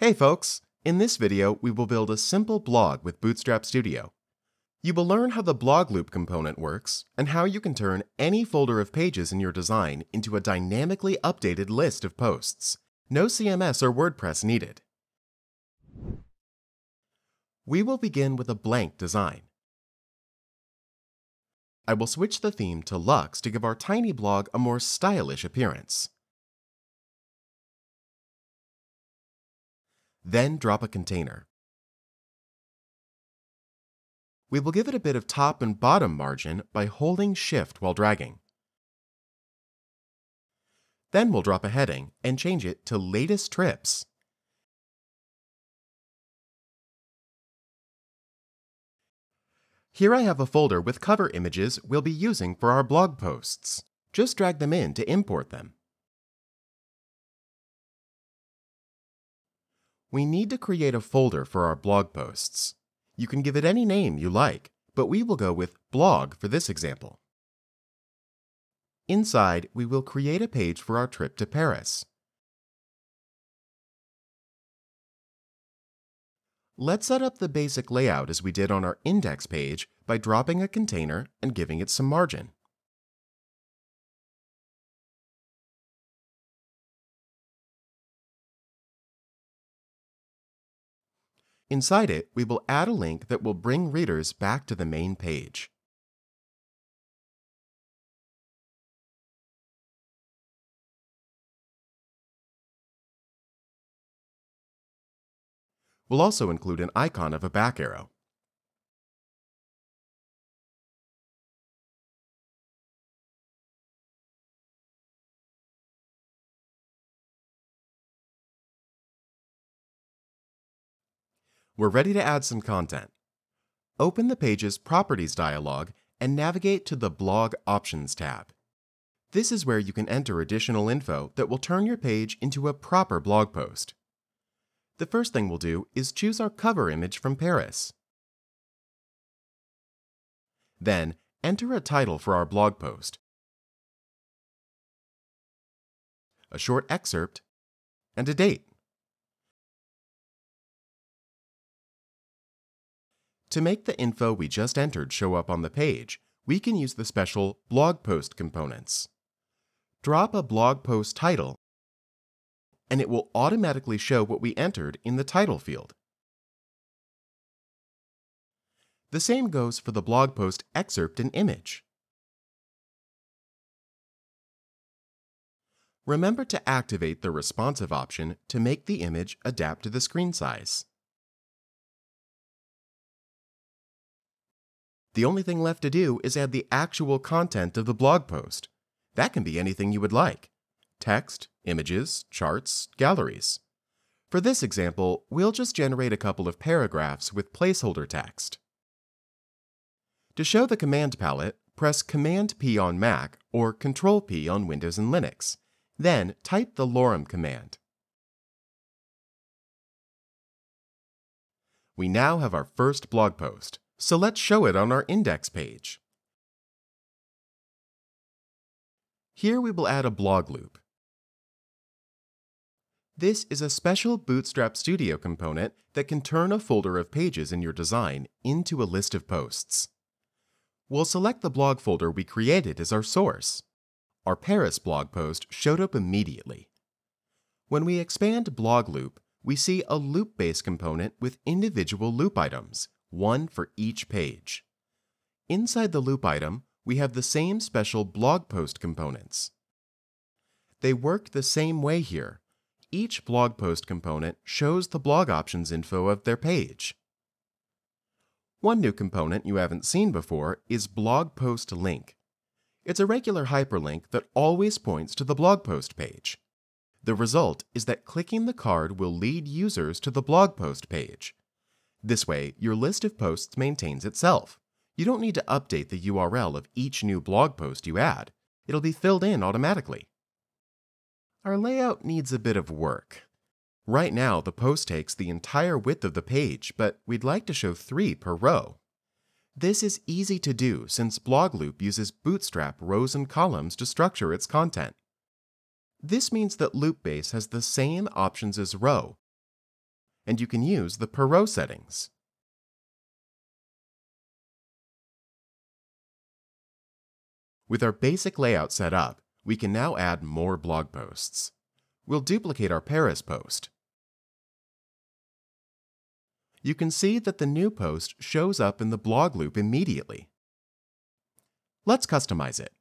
Hey folks! In this video, we will build a simple blog with Bootstrap Studio. You will learn how the blog loop component works and how you can turn any folder of pages in your design into a dynamically updated list of posts. No CMS or WordPress needed. We will begin with a blank design. I will switch the theme to Lux to give our tiny blog a more stylish appearance. Then drop a container. We will give it a bit of top and bottom margin by holding Shift while dragging. Then we'll drop a heading and change it to Latest Trips. Here I have a folder with cover images we'll be using for our blog posts. Just drag them in to import them. We need to create a folder for our blog posts. You can give it any name you like, but we will go with blog for this example. Inside, we will create a page for our trip to Paris. Let's set up the basic layout as we did on our index page by dropping a container and giving it some margin. Inside it, we will add a link that will bring readers back to the main page. We'll also include an icon of a back arrow. We're ready to add some content. Open the page's Properties dialog and navigate to the Blog Options tab. This is where you can enter additional info that will turn your page into a proper blog post. The first thing we'll do is choose our cover image from Paris. Then, enter a title for our blog post, a short excerpt, and a date. To make the info we just entered show up on the page, we can use the special blog post components. Drop a blog post title, and it will automatically show what we entered in the title field. The same goes for the blog post excerpt and image. Remember to activate the responsive option to make the image adapt to the screen size. The only thing left to do is add the actual content of the blog post. That can be anything you would like text, images, charts, galleries. For this example, we'll just generate a couple of paragraphs with placeholder text. To show the command palette, press Command P on Mac or Control P on Windows and Linux. Then type the lorem command. We now have our first blog post. So let's show it on our index page. Here we will add a blog loop. This is a special Bootstrap Studio component that can turn a folder of pages in your design into a list of posts. We'll select the blog folder we created as our source. Our Paris blog post showed up immediately. When we expand blog loop, we see a loop-based component with individual loop items, one for each page. Inside the loop item, we have the same special blog post components. They work the same way here. Each blog post component shows the blog options info of their page. One new component you haven't seen before is blog post link. It's a regular hyperlink that always points to the blog post page. The result is that clicking the card will lead users to the blog post page, this way, your list of posts maintains itself. You don't need to update the URL of each new blog post you add. It'll be filled in automatically. Our layout needs a bit of work. Right now, the post takes the entire width of the page, but we'd like to show three per row. This is easy to do since BlogLoop uses Bootstrap rows and columns to structure its content. This means that Loopbase has the same options as row, and you can use the per row settings. With our basic layout set up, we can now add more blog posts. We'll duplicate our Paris post. You can see that the new post shows up in the blog loop immediately. Let's customize it.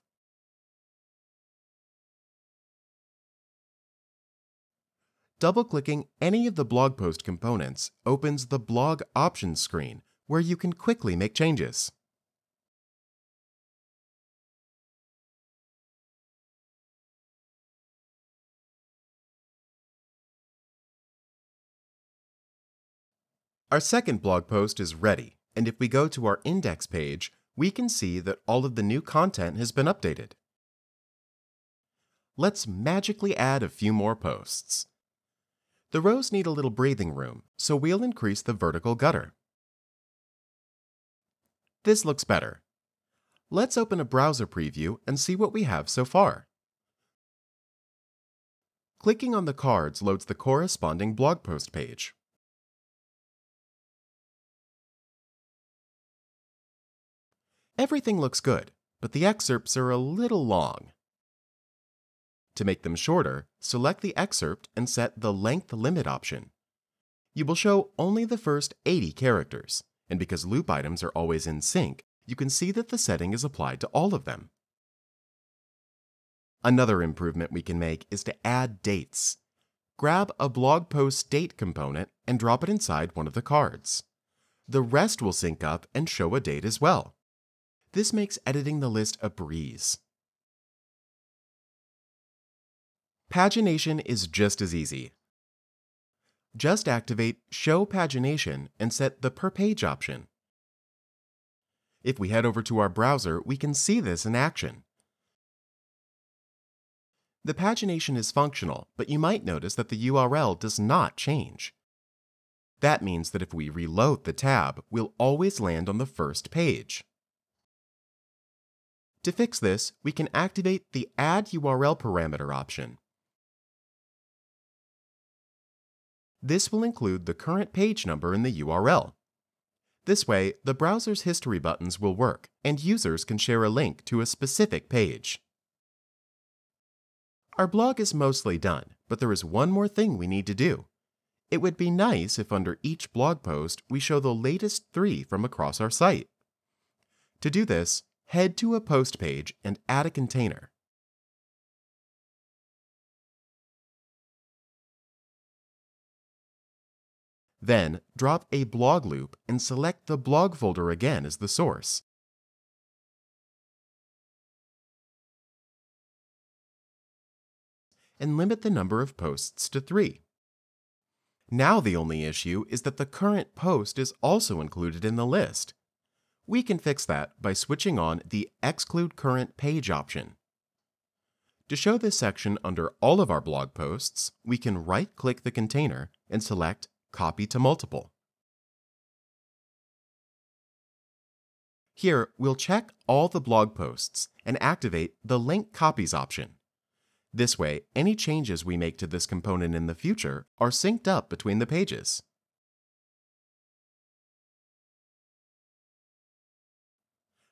Double-clicking any of the blog post components opens the Blog Options screen where you can quickly make changes. Our second blog post is ready, and if we go to our index page, we can see that all of the new content has been updated. Let's magically add a few more posts. The rows need a little breathing room, so we'll increase the vertical gutter. This looks better. Let's open a browser preview and see what we have so far. Clicking on the cards loads the corresponding blog post page. Everything looks good, but the excerpts are a little long. To make them shorter, select the excerpt and set the length limit option. You will show only the first 80 characters, and because loop items are always in sync, you can see that the setting is applied to all of them. Another improvement we can make is to add dates. Grab a blog post date component and drop it inside one of the cards. The rest will sync up and show a date as well. This makes editing the list a breeze. Pagination is just as easy. Just activate Show Pagination and set the Per Page option. If we head over to our browser, we can see this in action. The pagination is functional, but you might notice that the URL does not change. That means that if we reload the tab, we'll always land on the first page. To fix this, we can activate the Add URL parameter option. This will include the current page number in the URL. This way, the browser's history buttons will work, and users can share a link to a specific page. Our blog is mostly done, but there is one more thing we need to do. It would be nice if under each blog post we show the latest three from across our site. To do this, head to a post page and add a container. Then, drop a blog loop and select the blog folder again as the source. And limit the number of posts to three. Now the only issue is that the current post is also included in the list. We can fix that by switching on the Exclude Current Page option. To show this section under all of our blog posts, we can right-click the container and select Copy to Multiple. Here, we'll check all the blog posts and activate the Link Copies option. This way, any changes we make to this component in the future are synced up between the pages.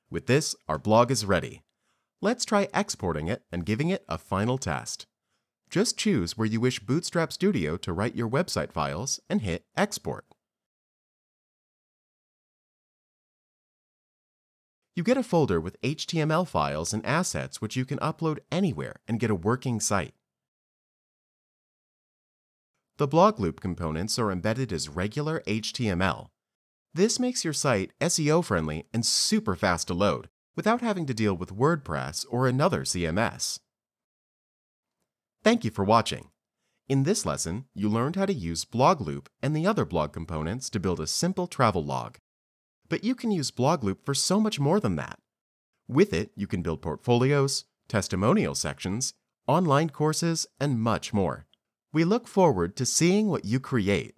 With this, our blog is ready. Let's try exporting it and giving it a final test. Just choose where you wish Bootstrap Studio to write your website files and hit Export. You get a folder with HTML files and assets which you can upload anywhere and get a working site. The blog loop components are embedded as regular HTML, this makes your site SEO friendly and super fast to load without having to deal with WordPress or another CMS. Thank you for watching. In this lesson, you learned how to use BlogLoop and the other blog components to build a simple travel log. But you can use BlogLoop for so much more than that. With it, you can build portfolios, testimonial sections, online courses, and much more. We look forward to seeing what you create.